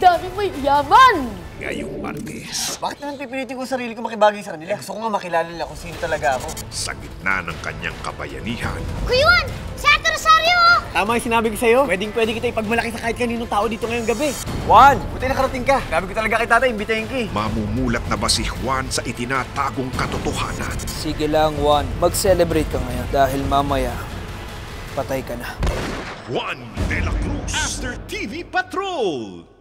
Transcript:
daming may yaman! Ngayong Martes, Bakit naman pipilitin ko sarili ko makibagay sa kanila? Gusto ko nga makilala nila kung sino talaga ako. sa gitna ng kanyang kabayanihan, Kuya Juan! Rosario! Tama yung sinabi ko sa'yo. Pwedeng pwede kita ipagmalaki sa kahit kaninong tao dito ngayong gabi. Juan, buti nakarating ka. Gabi ko talaga kay tata, imbitahin ka eh. mamumulat na ba si Juan sa itinatagong katotohanan? Sige lang, Juan. Mag-celebrate ka ngayon dahil mamaya, patay ka na. Juan de la Cruz, After TV Patrol!